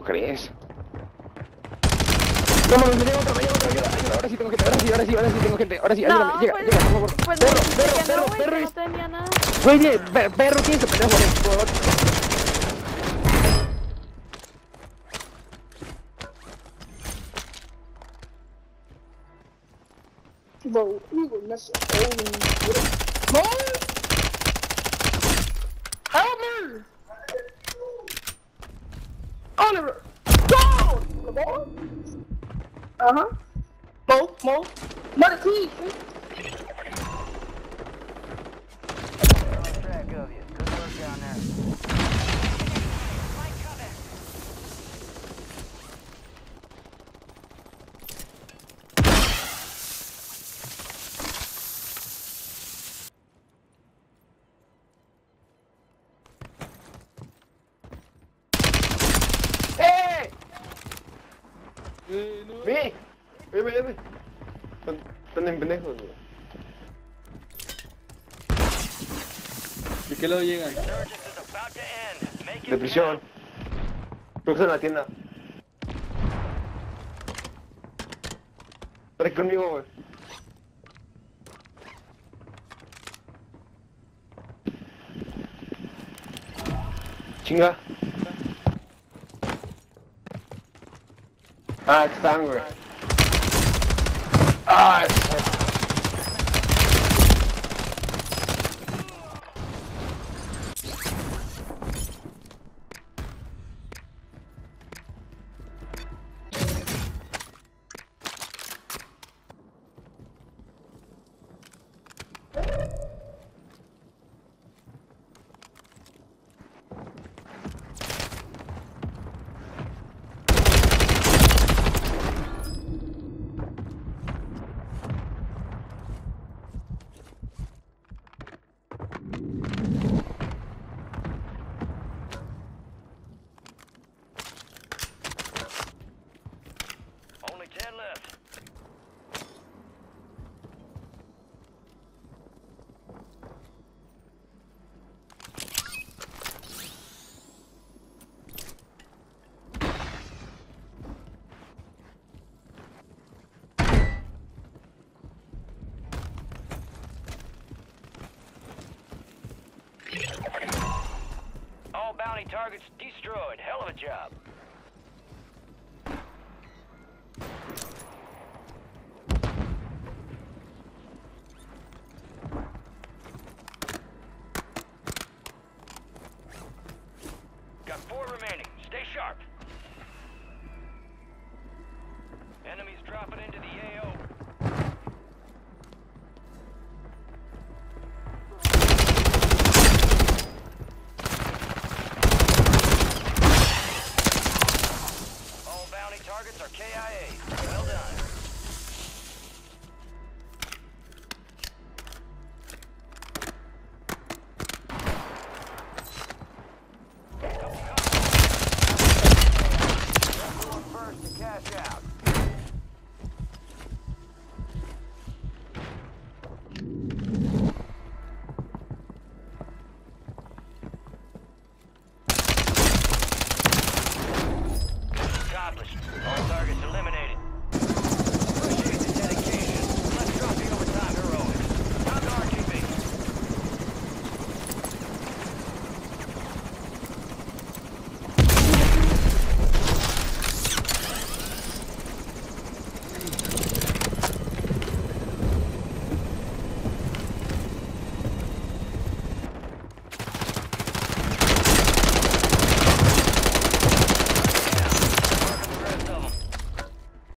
¿Cómo crees? No me llega otro, me llega otro, ayuda, ayuda, ahora sí tengo gente, ahora sí, ahora sí, ahora sí tengo gente, ahora sí, ayúdame, No, llega, pues, llega, por favor. pues perro, no, güey, perro, no. Uh-huh. Mo, Mo. Mother Cleave, track of you. Good work down there. ¡Ve! ¡Ve, ve, ve! Están, en pendejos, güey. ¿De qué lado llegan? De prisión. Creo que en la tienda. Trae conmigo, güey. Chinga. Ah, están, güey. Ah, es- All bounty targets destroyed. Hell of a job. KIA. Well done.